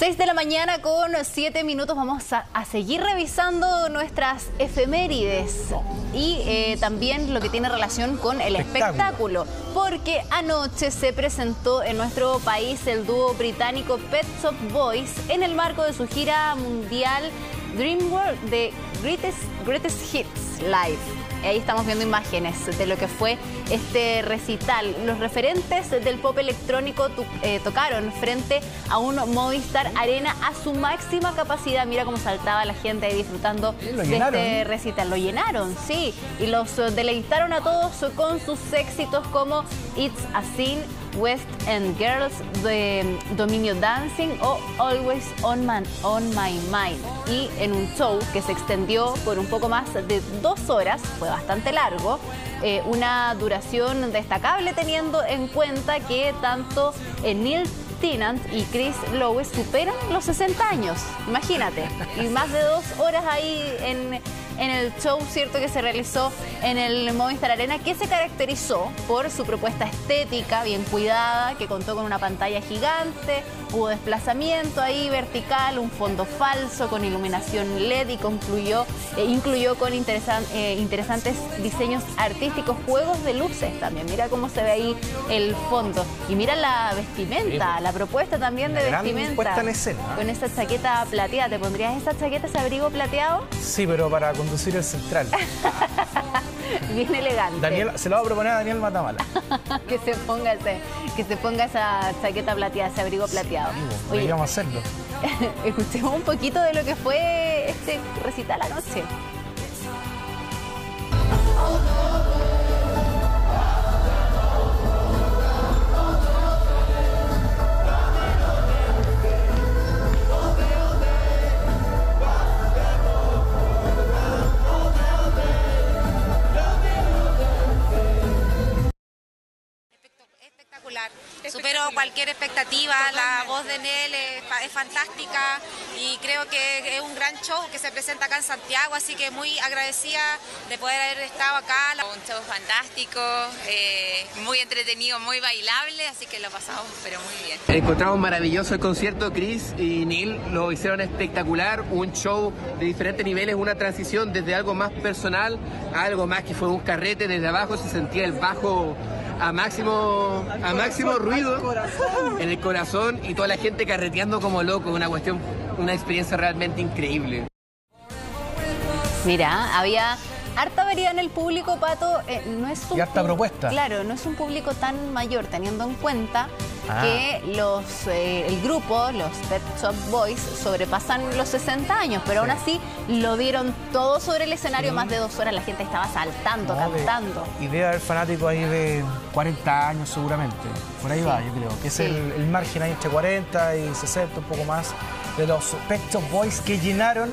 6 de la mañana con 7 minutos vamos a, seguir revisando nuestras efemérides y eh, también lo que tiene relación con el espectáculo. porque anoche se presentó en nuestro país el dúo británico Pet Shop Boys en el marco de su gira mundial Dream World de Greatest, Greatest Hits Live. Ahí estamos viendo imágenes de lo que fue este recital. Los referentes del pop electrónico eh, tocaron frente a un Movistar Arena a su máxima capacidad. Mira cómo saltaba la gente ahí disfrutando de este recital. Lo llenaron, sí. Y los deleitaron a todos con sus éxitos como It's a Sin, West End Girls, de Dominio Dancing o Always on, on My Mind. Y en un show que se extendió por un poco más de dos horas, fue bastante largo, eh, una duración destacable teniendo en cuenta que tanto Neil Tennant y Chris Lowe superan los 60 años, imagínate, y más de dos horas ahí en en el show, ¿cierto?, que se realizó en el Movistar Arena, que se caracterizó por su propuesta estética bien cuidada, que contó con una pantalla gigante, hubo desplazamiento ahí vertical, un fondo falso con iluminación LED y concluyó, eh, incluyó con eh, interesantes diseños artísticos, juegos de luces también. Mira cómo se ve ahí el fondo. Y mira la vestimenta, la propuesta también de vestimenta. En escena. Con esa chaqueta plateada. ¿Te pondrías esa chaqueta, ese abrigo plateado? Sí, pero para conducir el central. Bien elegante. Daniel, se lo va a proponer a Daniel Matamala. que se ponga ese, que se ponga esa chaqueta plateada, ese abrigo plateado. Oye, a hacerlo. escuchemos un poquito de lo que fue este recital anoche. Superó cualquier expectativa, la voz de Nel es, fantástica y creo que es un gran show que se presenta acá en Santiago, así que muy agradecida de poder haber estado acá. Un show fantástico, eh, muy entretenido, muy bailable, así que lo pasamos pero muy bien. Encontramos maravilloso el concierto, Chris y Neil lo hicieron espectacular, un show de diferentes niveles, una transición desde algo más personal a algo más que fue un carrete, desde abajo se sentía el bajo a máximo, a máximo ruido en el corazón y toda la gente carreteando como loco, una cuestión, una experiencia realmente increíble. Mira, había harta variedad en el público, Pato. Eh, no es un y harta propuesta. Claro, no es un público tan mayor, teniendo en cuenta ah. que los eh, el grupo, los Pet Shop Boys, sobrepasan los 60 años, pero aún así lo dieron todo sobre el escenario, más de dos horas, la gente estaba saltando, cantando. y debe haber fanáticos ahí de 40 años seguramente, por ahí va, yo creo, que es el, el margen ahí entre 40 y 60, un poco más, de los Pet Shop Boys que llenaron